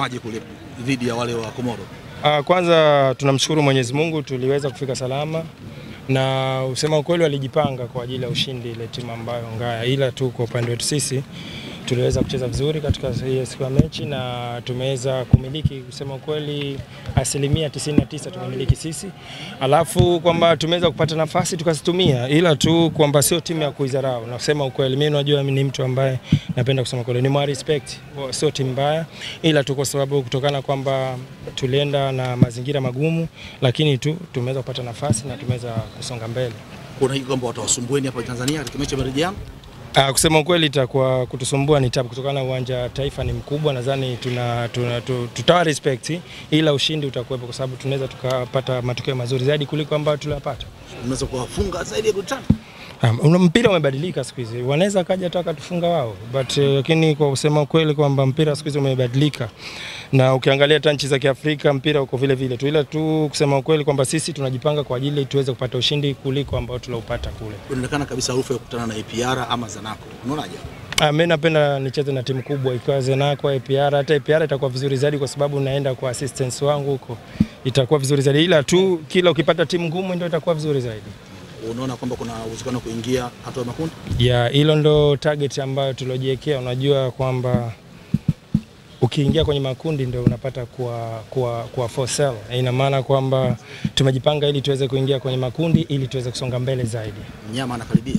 maji kule dhidi ya wale wa Komoro. Uh, kwanza tunamshukuru Mwenyezi Mungu tuliweza kufika salama na usema ukweli walijipanga kwa ajili ya ushindi ile timu ambayo ngaya, ila tu kwa upande wetu sisi tuliweza kucheza vizuri katika hiyo siku ya mechi na tumeweza kumiliki, kusema kweli asilimia 99 tumemiliki sisi, alafu kwamba tumeweza kupata nafasi tukazitumia, ila tu kwamba sio timu ya kuidharau. Nasema ukweli, mimi najua ni mtu ambaye napenda kusema kweli, ni mwa respect, sio timu mbaya, ila tu kwa sababu kutokana kwamba tulienda na mazingira magumu, lakini tu tumeweza kupata nafasi na tumeweza kusonga mbele. Kuna hiki kwamba watawasumbueni hapa Tanzania katika mechi ya marejeano. Uh, kusema ukweli itakuwa kutusumbua ni tabu kutokana na uwanja wa taifa ni mkubwa, nadhani tuna, tuna, tutawa respect, ila ushindi utakuwepo kwa sababu tunaweza tukapata matokeo mazuri zaidi kuliko ambayo tuliyapata. Unaweza kuwafunga zaidi ya goli tano. Um, mpira umebadilika siku hizi, wanaweza kaja hata wakatufunga wao, but lakini kwa kusema ukweli kwamba mpira siku hizi umebadilika, na ukiangalia hata nchi za Kiafrika mpira uko vile vile tu, ila tu kusema ukweli kwamba sisi tunajipanga kwa ajili tuweze kupata ushindi kuliko ambao tuliopata kule. Inaonekana kabisa harufu ya kukutana na APR ama Zanaco. Unaonaje? Ah, mimi napenda nicheze na timu kubwa ikiwa Zanaco, APR. Hata APR itakuwa vizuri zaidi kwa sababu naenda kwa assistance wangu huko, itakuwa vizuri zaidi, ila tu kila ukipata timu ngumu ndio itakuwa vizuri zaidi. Unaona kwamba kuna uwezekano kuingia hatua ya makundi? Ya hilo ndo target ambayo tuliojiwekea. Unajua kwamba ukiingia kwenye makundi ndio unapata kuwa, kuwa, kuwa for sale. Ina maana kwamba tumejipanga ili tuweze kuingia kwenye makundi ili tuweze kusonga mbele zaidi. Mnyama anakaribia.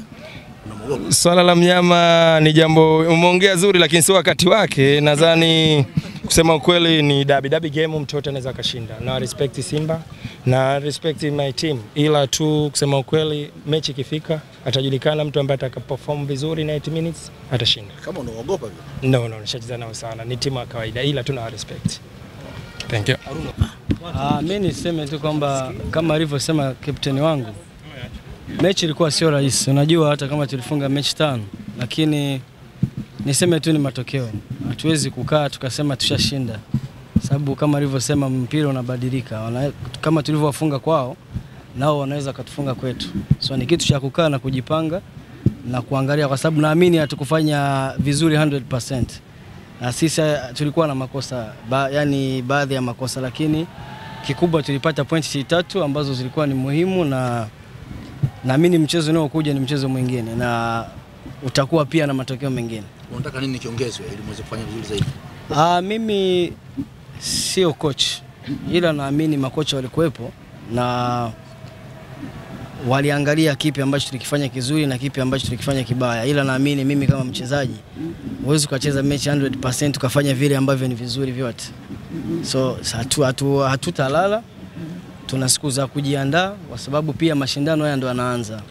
Swala la mnyama ni jambo umeongea zuri, lakini sio wakati wake. Nadhani kusema ukweli ni dabi dabi game, mtu yote anaweza akashinda, na respect Simba na respect my team, ila tu kusema ukweli, mechi ikifika atajulikana mtu ambaye atakaperform vizuri 90 minutes atashinda. Kama unaogopa vile. No, no, nishacheza nao sana, ni timu ya kawaida, ila tuna respect. Thank you. Ah, mimi niseme tu kwamba kama alivyosema kapteni wangu, mechi ilikuwa sio rahisi. Unajua, hata kama tulifunga mechi tano, lakini niseme tu ni matokeo. Hatuwezi kukaa tukasema tushashinda, sababu kama alivyosema mpira unabadilika. Kama tulivyowafunga kwao, nao wanaweza katufunga kwetu, so ni kitu cha kukaa na kujipanga na kuangalia, kwa sababu naamini hatukufanya vizuri 100% na sisi tulikuwa na makosa ba, yani baadhi ya makosa, lakini kikubwa tulipata pointi tatu ambazo zilikuwa ni muhimu, na naamini mchezo unaokuja ni mchezo mwingine na utakuwa pia na matokeo mengine. Unataka nini kiongezwe ili muweze kufanya vizuri zaidi? Ah, mimi sio coach, ila naamini makocha walikuwepo na waliangalia kipi ambacho tulikifanya kizuri na kipi ambacho tulikifanya kibaya, ila naamini mimi kama mchezaji huwezi ukacheza mechi 100% ukafanya vile ambavyo ni vizuri vyote, so hatu, hatu, hatutalala. Tuna siku za kujiandaa kwa sababu pia mashindano haya ndo yanaanza.